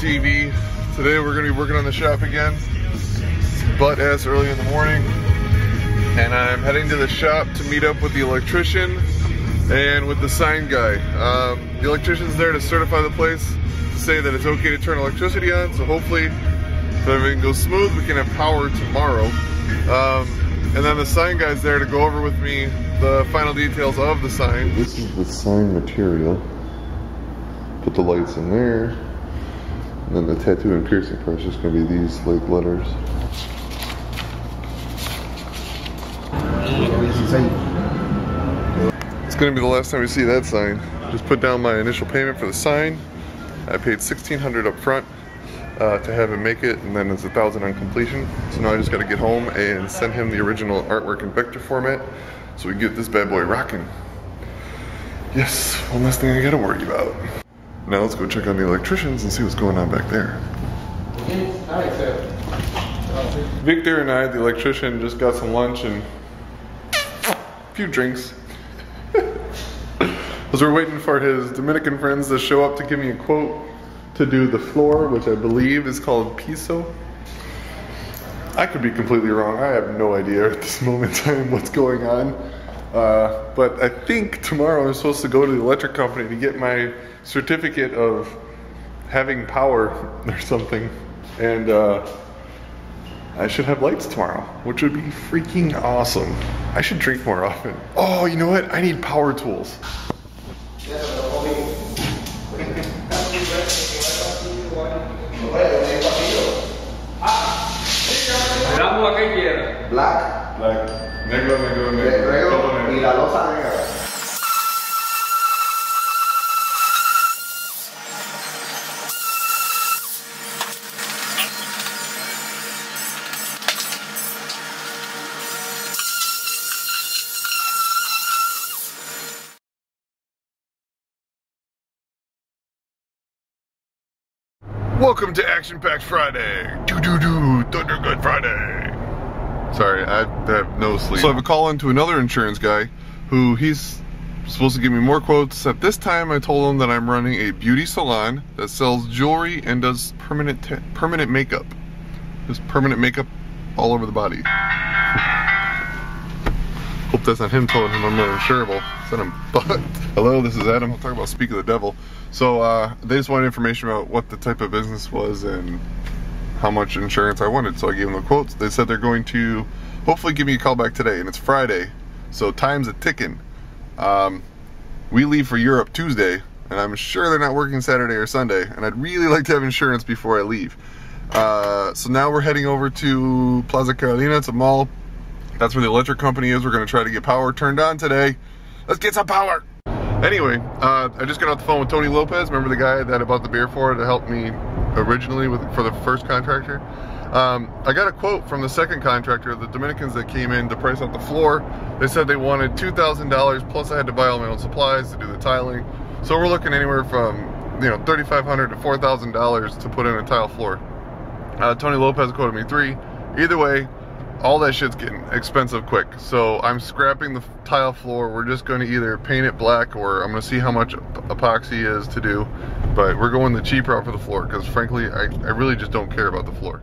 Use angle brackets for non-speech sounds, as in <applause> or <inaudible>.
TV. Today we're gonna be working on the shop again. Butt ass early in the morning. And I'm heading to the shop to meet up with the electrician and with the sign guy. Um, the electrician's there to certify the place, to say that it's okay to turn electricity on. So hopefully, if everything goes smooth, we can have power tomorrow. Um, and then the sign guy's there to go over with me the final details of the sign. This is the sign material. Put the lights in there. And then the tattoo and piercing part is just gonna be these like letters. It's gonna be the last time we see that sign. Just put down my initial payment for the sign. I paid 1600 up front uh, to have him make it, and then it's a thousand on completion. So now I just gotta get home and send him the original artwork in vector format so we get this bad boy rocking. Yes, one last thing I gotta worry about. Now let's go check on the electricians and see what's going on back there. Victor and I, the electrician, just got some lunch and a few drinks. <laughs> As we're waiting for his Dominican friends to show up to give me a quote to do the floor, which I believe is called piso. I could be completely wrong. I have no idea at this moment in time what's going on. Uh, but I think tomorrow I'm supposed to go to the electric company to get my certificate of having power <laughs> or something. And uh, I should have lights tomorrow, which would be freaking awesome. I should drink more often. Oh, you know what? I need power tools. Damos a que quiera. Black, negro, negro, negro. Negra. Welcome to Action Packed Friday. Do do do Thunder Good Friday. Sorry, I have no sleep. So I have a call into another insurance guy who he's supposed to give me more quotes. At this time, I told him that I'm running a beauty salon that sells jewelry and does permanent permanent makeup. Just permanent makeup all over the body. Hope that's not him telling him I'm not insurable. Send him but hello, this is Adam. We'll talk about Speak of the Devil. So uh, they just wanted information about what the type of business was and how much insurance I wanted. So I gave them the quotes. They said they're going to hopefully give me a call back today, and it's Friday, so time's a ticking. Um, we leave for Europe Tuesday, and I'm sure they're not working Saturday or Sunday, and I'd really like to have insurance before I leave. Uh, so now we're heading over to Plaza Carolina. It's a mall. That's where the electric company is. We're going to try to get power turned on today. Let's get some power. Anyway, uh, I just got off the phone with Tony Lopez. Remember the guy that I bought the beer for to help me originally with for the first contractor? Um, I got a quote from the second contractor, the Dominicans that came in to price out the floor. They said they wanted $2,000 plus I had to buy all my own supplies to do the tiling. So we're looking anywhere from you know $3,500 to $4,000 to put in a tile floor. Uh, Tony Lopez quoted me three. Either way, all that shit's getting expensive quick. So I'm scrapping the tile floor. We're just going to either paint it black or I'm going to see how much epoxy is to do. But we're going the cheap route for the floor because frankly, I, I really just don't care about the floor.